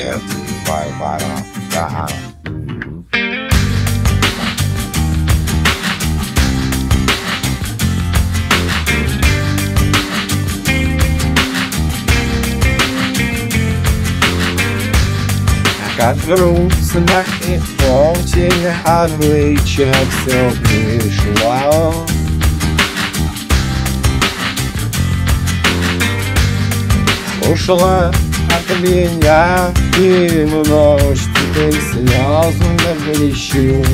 А как грустно и очень обычно все пришло. Ушла от меня и ночь теперь слезы на горячу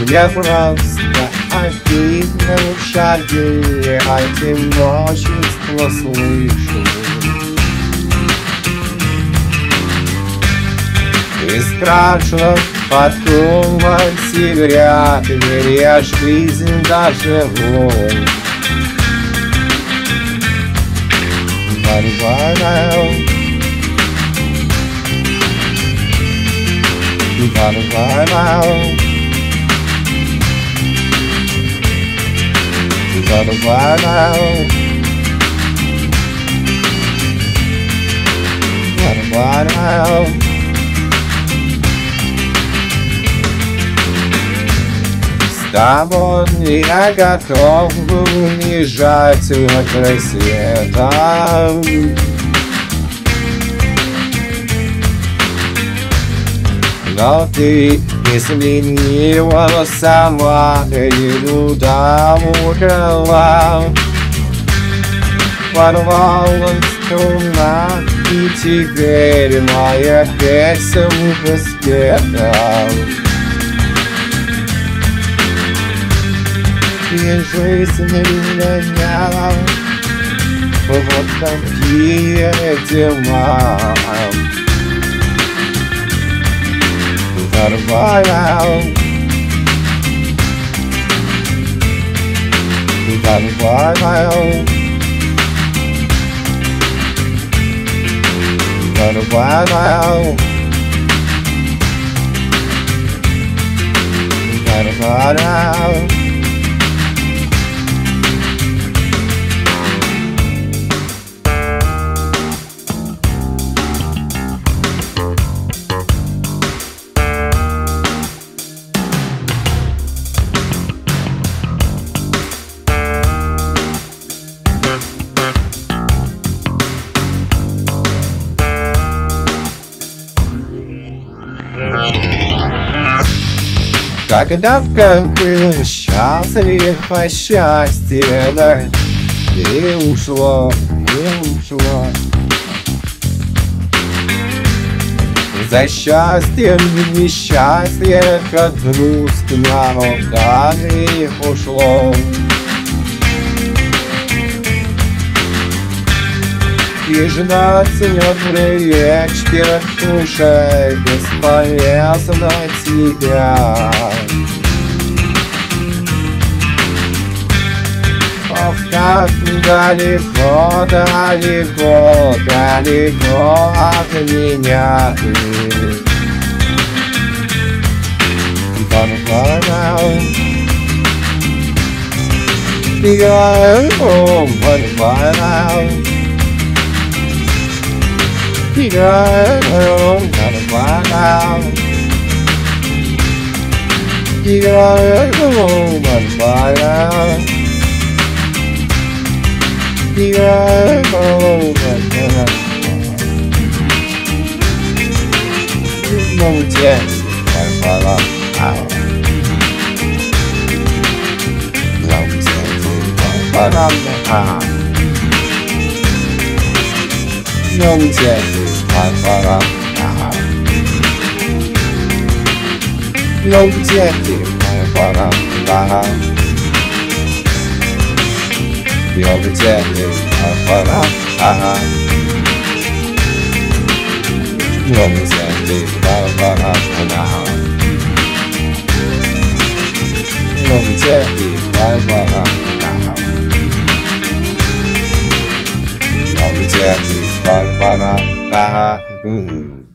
Мне просто обидно в шаге, а ночью слышу. И страшно подумать сигареты Не режь жизнь даже вон Barbara Barbara Barbara С тобой я готов был уезжать на край Но ты не сменила сама Еду домой Порвалась струна И теперь моя песня распета И жизнь меняла Вот такие дела gotta find now. Gotta find now. Gotta find out. Gotta find out. Когда в конце счастлив по счастью, да, и ушло, и ушло. За счастьем и несчастье, как грустно, вдали ушло. Ждать снежной речки Уже бесполезно тебя Ох, как далеко, далеко, далеко от меня ты о, бан-бан-бан You got alone, not out. You got got alone, not out. Number 10, not a black out. Lâu chia tìm mày qua ngắm ta ngắm Điều bị chia tìm mày qua ngắm ta ngắm Lâu chia tìm mày qua ngắm ta ngắm Lâu Ah ba, ba. Mm.